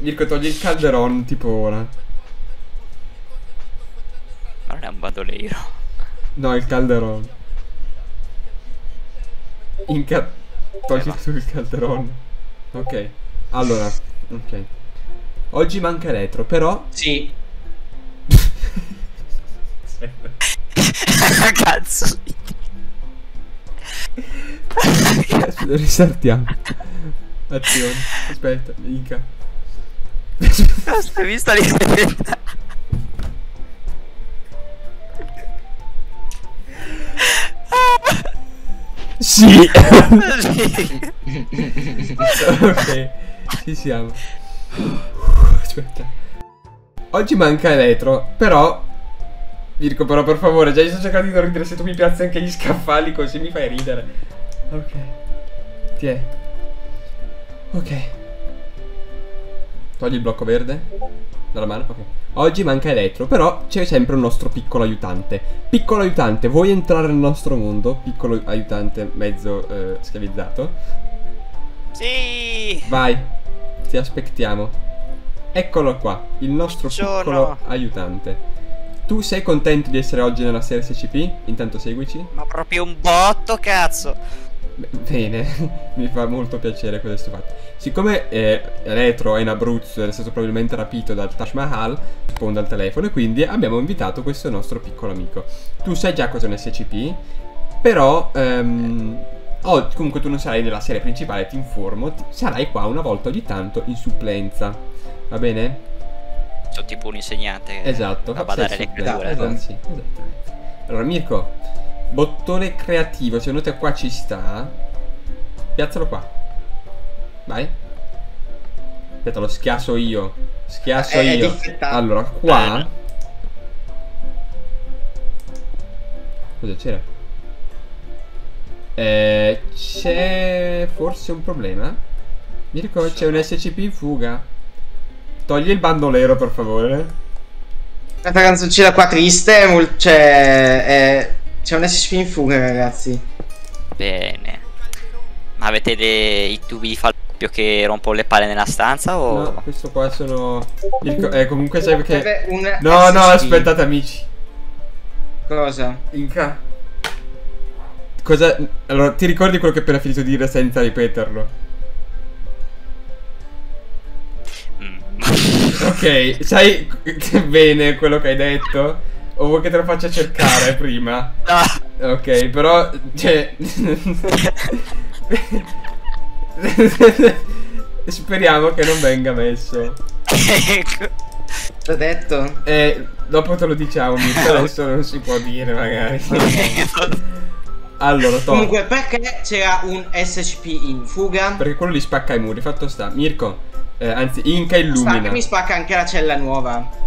Mirko togli il calderon tipo ora. Ma non è un bandoleiro. No, il calderon. Inca... Togli Eh, tu il calderon. Ok. Allora, ok. Oggi manca Retro, però... Sì. Cazzo. Aspetta, Risartiamo. Azione. Aspetta, Inca. Hai visto lì? Sì! Sì. ok, ci siamo. Aspetta. Oggi manca Eletro, però... Mirko, però per favore, già io sto cercando di non ridere, se tu mi piazzi anche gli scaffali così mi fai ridere. Ok. Tiè. Ok. Togli il blocco verde dalla mano, ok. Oggi manca Eletro, però c'è sempre un nostro piccolo aiutante. Piccolo aiutante, vuoi entrare nel nostro mondo? Piccolo aiutante mezzo eh, schiavizzato. Sì. Vai, ti aspettiamo. Eccolo qua, il nostro Buongiorno. piccolo aiutante. Tu sei contento di essere oggi nella serie SCP? Intanto seguici. Ma proprio un botto, cazzo. Bene, mi fa molto piacere questo fatto. Siccome eh, Retro è in Abruzzo ed è stato probabilmente rapito dal Taj Mahal, risponde al telefono e quindi abbiamo invitato questo nostro piccolo amico. Tu sai già cos'è un SCP, però ehm, oh, comunque tu non sarai nella serie principale, ti informo, ti- sarai qua una volta ogni tanto in supplenza. Va bene? Sono tipo un insegnante. Esatto. A badare le creature. esatto, sì, esattamente. Allora, Mirko, bottone creativo, secondo te qua ci sta? Piazzalo qua. Vai. Aspetta, lo schiasso io. Schiasso è io. Allora, qua. Eh. Cosa c'era? Eh, c'è forse un problema? Mirko, c'è un SCP in fuga. Togli il bandolero, per favore. Questa canzoncina qua triste, cioè, è- c'è un SCP in fuga, ragazzi. Bene. Ma avete le- i tubi di falloppio che rompono le palle nella stanza o... No, questo qua sono. Mirko, eh, comunque sai perché. No, no, SCP. aspettate, amici. Cosa? Inca. Cosa. Allora, ti ricordi quello che ho appena finito di dire senza ripeterlo? Mm. Ok, sai bene quello che hai detto? O vuoi che te lo faccia cercare prima? No. Ok, però. Cioè. Speriamo che non venga messo. Ecco. L'ho detto? Eh, dopo te lo diciamo, Mirko, adesso non si può dire magari. Allora, to. Comunque, perché c'era un SCP in fuga? Perché quello li spacca i muri, fatto sta. Mirko, eh, anzi, Inca Spacca, illumina. mi spacca anche la cella nuova.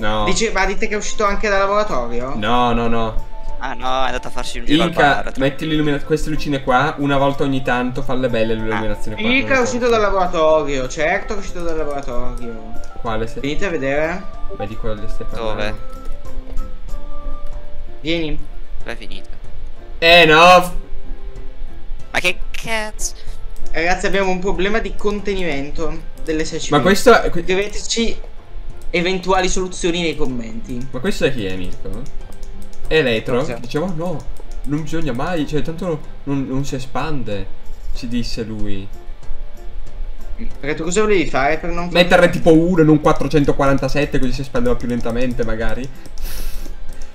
No. Dice, ma dite che è uscito anche dal laboratorio? No, no, no. Ah no, è andato a farsi un giro bar. metti l'illuminazione. Queste lucine qua, una volta ogni tanto, falle belle l'illuminazione qua. Mica è uscito dal laboratorio, certo che è uscito dal laboratorio. Quale se... Venite a vedere. Vedi quello che stai parlando. Dove? Vieni. È finito? Eh no! Ma che cazzo? Ragazzi, abbiamo un problema di contenimento dell'SCP. Ma questo. que- Scriveteci eventuali soluzioni nei commenti. Ma questo è chi è Mirko? È Retro? Cosa? Che Diceva no, non bisogna mai, cioè tanto non, non si espande. Ci disse lui. Perché tu cosa volevi fare per non Metterne tipo 1 non 447 così si espandeva più lentamente magari.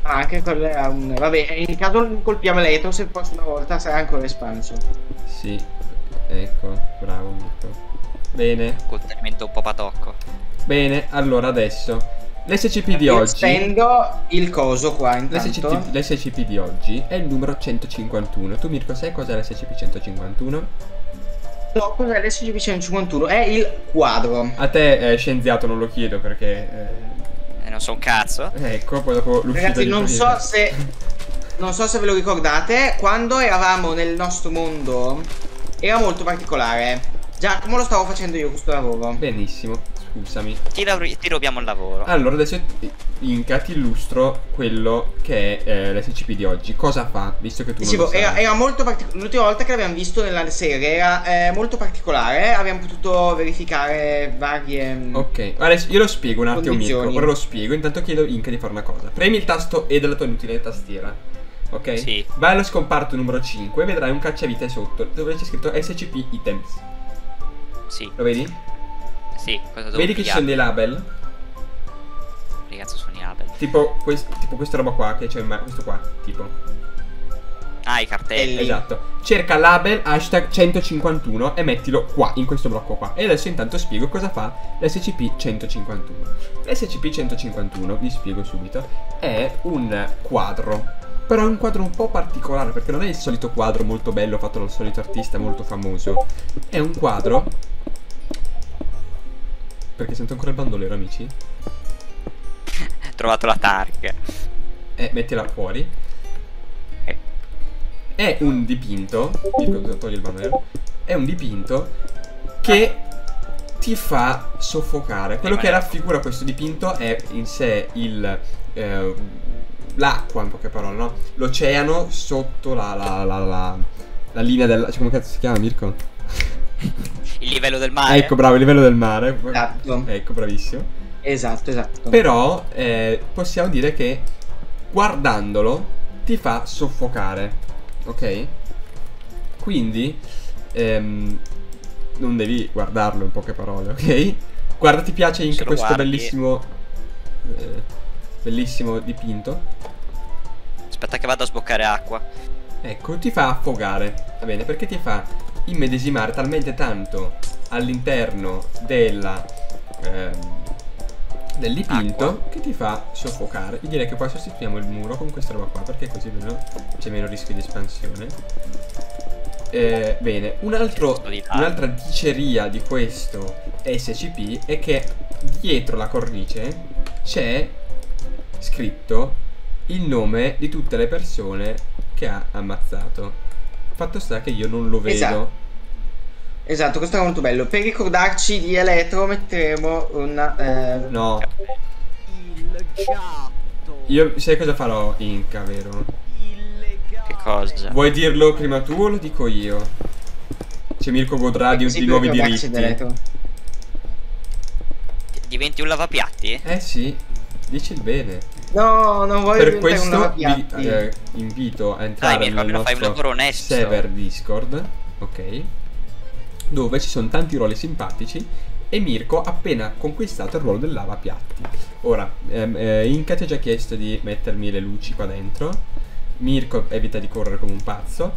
Ah, anche quello era un... Vabbè, in caso colpiamo l'elettro, se posso una volta sarà ancora espanso. Sì, ecco, bravo Mirko. Bene, Contenimento un po' patocco. Bene, allora adesso l'SCP di Io oggi Stendo il coso qua intanto. l'SCP, l'SCP di oggi è il numero 151 Tu Mirko sai cos'è l'SCP 151? No, cos'è l'SCP 151? È il quadro. A te eh, scienziato non lo chiedo perché E non so un cazzo. eh, Ecco, poi dopo l'uscita Ragazzi, non so se... Non so se ve lo ricordate, quando eravamo nel nostro mondo era molto particolare. Giacomo lo stavo facendo io questo lavoro. Benissimo, scusami. Ti, ti rubiamo il lavoro. Allora, adesso Inca ti illustro quello che è eh, l'SCP di oggi. Cosa fa, visto che tu non Dicevo, lo sai? era, era molto particolare. L'ultima volta che l'abbiamo visto nella serie era eh, molto particolare. Abbiamo potuto verificare varie. mm, Ok, adesso io lo spiego un attimo Mirko, ora lo spiego, intanto chiedo a Inca di fare una cosa. Premi il tasto E della tua inutile tastiera. Ok? Sì. Vai allo scomparto numero 5 e vedrai un cacciavite sotto dove c'è scritto SCP Items. Sì, Lo vedi? Sì. Cosa devo Vedi che ci sono dei label? Che cazzo sono i label? Tipo, quest- tipo questa roba qua che c'è in ma- questo qua, tipo. Ah, i cartelli. Esatto. Cerca label hashtag 151 e mettilo qua, in questo blocco qua. E adesso intanto spiego cosa fa l'SCP-151. L'SCP-151, vi spiego subito, è un quadro. Però è un quadro un po' particolare perché non è il solito quadro molto bello fatto dal solito artista molto famoso. È un quadro... Perché sento ancora il bandolero, amici? Trovato la targa. Eh, mettila fuori. Eh, È un dipinto. Togli il bandolero. È un dipinto che ti fa soffocare. Quello che raffigura questo dipinto è in sé il. eh, l'acqua, in poche parole, no? L'oceano sotto la. la, la, la, la linea del. Cioè, come cazzo si chiama, Mirko? Il livello del mare. Ecco, bravo, il livello del mare. Esatto. Ecco, bravissimo. Esatto, esatto. Però eh, possiamo dire che guardandolo ti fa soffocare, ok? Quindi ehm, non devi guardarlo in poche parole, ok? Guarda, ti piace lo questo guardi- bellissimo eh, bellissimo dipinto? Aspetta che vado a sboccare acqua. Ecco, ti fa affogare, va bene? Perché ti fa immedesimare talmente tanto all'interno della ehm, del dipinto Acqua. che ti fa soffocare. Io direi che poi sostituiamo il muro con questa roba qua perché così almeno c'è meno rischio di espansione. Eh, bene, un un'altra diceria di questo SCP è che dietro la cornice c'è scritto il nome di tutte le persone che ha ammazzato. Fatto sta che io non lo vedo. Esatto. Esatto, questo è molto bello. Per ricordarci di Eletro metteremo una. eh, No, Il gatto. io sai cosa farò, Inca, vero? Che cosa? Vuoi dirlo prima tu o lo dico io? C'è Mirko godrà di, così di nuovi diritti. Diventi un lavapiatti? Eh sì, dici il bene. No, non voglio per questo vi eh, invito a entrare Mirko, nel fai un nostro lavoro onesto. server Discord, ok? Dove ci sono tanti ruoli simpatici e Mirko ha appena conquistato il ruolo del lavapiatti. Ora, ehm, eh, Inca ti ha già chiesto di mettermi le luci qua dentro. Mirko evita di correre come un pazzo.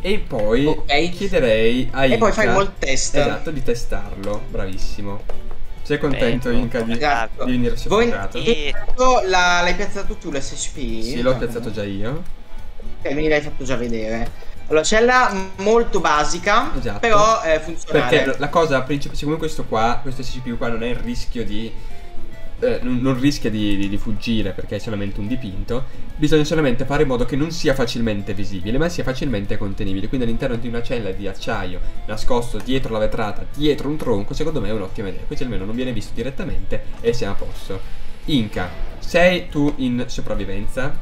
E poi Ok. chiederei a Inca E poi fai il molt test. Esatto, di testarlo. Bravissimo. Sei contento, Prego. Inca, di, Esatto. di venire Voi soffocato? E- Oh, la- l'hai piazzato tu l'SCP? Sì, l'ho piazzato già io. Ok, me l'hai fatto già vedere. Allora, cella molto basica, Esatto. però eh, funzionale. Perché la cosa principale, siccome questo qua, questo SCP qua non è il rischio di. Eh, non, rischia di, di- di fuggire perché è solamente un dipinto, bisogna solamente fare in modo che non sia facilmente visibile, ma sia facilmente contenibile. Quindi all'interno di una cella di acciaio nascosto dietro la vetrata, dietro un tronco, secondo me è un'ottima idea. Così almeno non viene visto direttamente e siamo a posto. Inca, sei tu in sopravvivenza?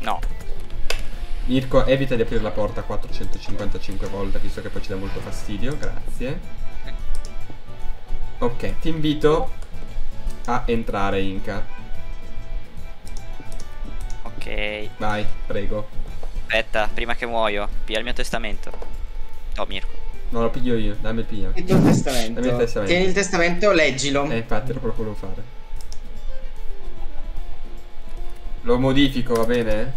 No. Mirko, evita di aprire la porta 455 volte, visto che poi ci dà molto fastidio. Grazie. Ok, ti invito a entrare, Inca. Ok. Vai, prego. Aspetta, prima che muoio, piglia il mio testamento. Oh, Mirko. No, lo piglio io, dammi il piglio. Il testamento. Dammi il testamento. Tieni il testamento, leggilo. Eh, infatti, era proprio fare. Lo modifico, va bene?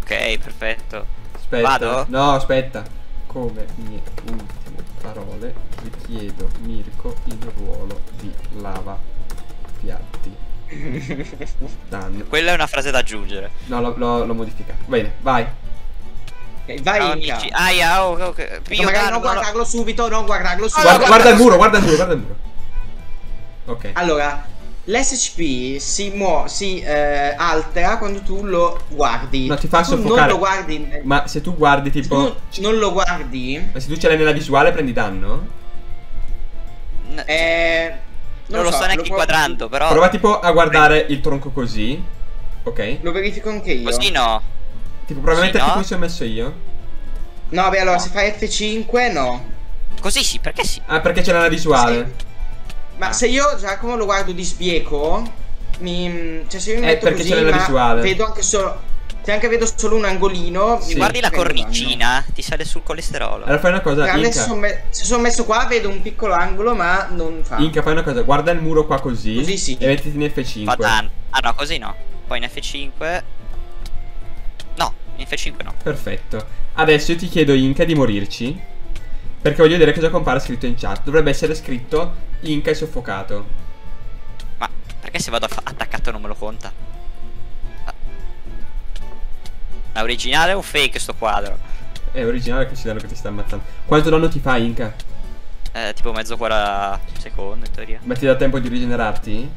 Ok, perfetto. Aspetta. Vado? No, aspetta. Come mie ultime parole, richiedo Mirko il ruolo di lava piatti. Done. Quella è una frase da aggiungere. No, l'ho, modificato. Bene, vai. Vai, Ciao, amici. Aia, oh, oh, che- Ecco, io magari danno, non guarda- guardarlo subito, non guardarlo subito. Guarda, guarda il muro, guarda il muro, guarda il muro. Ok. Allora, l'SCP si, muo- si eh, altera quando tu lo guardi. No, ti fa soffocare. non lo guardi. Ma se tu guardi se tipo... tu non lo guardi. Ma se tu ce l'hai nella visuale prendi danno? Eh, non, lo, sto neanche provo- inquadrando, però. Prova tipo a guardare il tronco così. Ok. Lo verifico anche io. Così no. Tipo, prova a Sì, metterti no? come ci ho messo io. No, beh, allora se fai F5, no. Così sì, perché sì? Ah, perché c'è la visuale. Ma Ah. se io Giacomo lo guardo di sbieco, mi... cioè se io mi Eh, metto perché così, c'è la visuale. vedo anche solo... Se anche vedo solo un angolino... Sì. Guardi la cornicina, ti sale sul colesterolo. Allora fai una cosa, Inca. sono me- se sono messo qua vedo un piccolo angolo, ma non fa. Inca, fai una cosa, guarda il muro qua così. Così sì. E mettiti in F5. Fa danno. Ah no, così no. Poi in F5. No, in F5 no. Perfetto. Adesso io ti chiedo, Inca, di morirci. Perché voglio vedere cosa compare scritto in chat. Dovrebbe essere scritto Inca è soffocato. Ma perché se vado a fa- attaccato non me lo conta? È originale o fake sto quadro? È originale considerando che ti sta ammazzando. Quanto danno ti fa, Inca? Eh, tipo mezzo cuore secondo in teoria. Ma ti dà tempo di rigenerarti?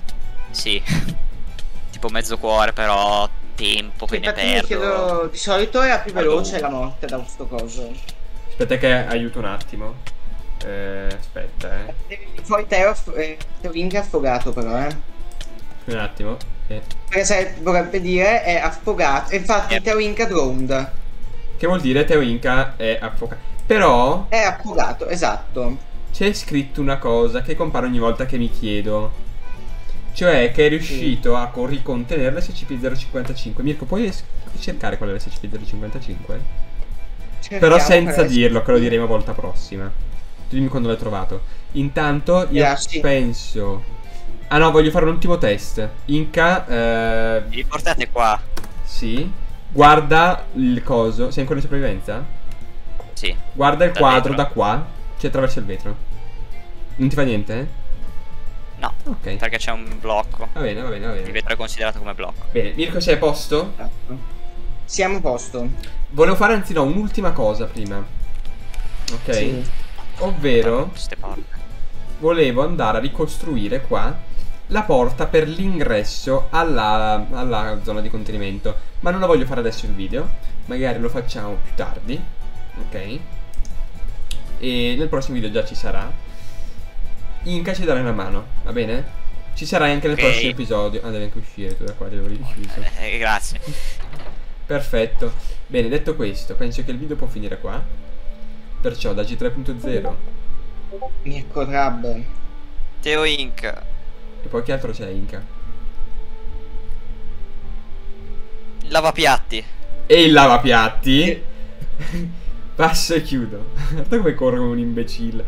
Sì. tipo mezzo cuore, però tempo che ne perdo. chiedo, di solito era più Vado. veloce la morte da questo coso. Aspetta che aiuto un attimo. Eh, aspetta, eh. Fuori Teo, eh, Teo Inca è affogato però, eh. Un attimo. Perché se vorrebbe dire è affogato. E Infatti Eh. Teo Inca drowned. Che vuol dire Teo Inca è affogato. Però È affogato, esatto. c'è scritto una cosa che compare ogni volta che mi chiedo. Cioè che è riuscito a co- ricontenere l'SCP-055. Mirko, puoi cercare qual è l'SCP-055? Però senza dirlo, che lo diremo volta prossima. Tu dimmi quando l'hai trovato. Intanto io Yeah, sì. penso... Ah no, voglio fare un ultimo test. Inca, eh, Mi riportate qua. sì. Guarda il coso. Sei ancora in sopravvivenza? Sì. Guarda il Da quadro vetro. da qua. Cioè attraverso il vetro. Non ti fa niente? No. Ok. Perché c'è un blocco. Va bene, va bene, va Il bene. vetro è considerato come blocco. Bene, Mirko sei a posto? Esatto. Siamo a posto. Volevo fare anzi no, un'ultima cosa prima. Ok? Sì. Ovvero, volevo andare a ricostruire qua la porta per l'ingresso alla, alla zona di contenimento. Ma non lo voglio fare adesso il video. Magari lo facciamo più tardi. Ok? E nel prossimo video già ci sarà. Inca ci darai una mano, va bene? Ci sarai anche nel Ok. prossimo episodio. Ah, devi anche uscire tu da qua, devo richiuso. Eh, grazie. Perfetto. Bene, detto questo, penso che il video può finire qua. Perciò da G3.0 Mirko Trab. Teo Inc. e poi che altro c'è Inca? Lavapiatti. E il lavapiatti. Passo e chiudo. Guarda come corre come un imbecille.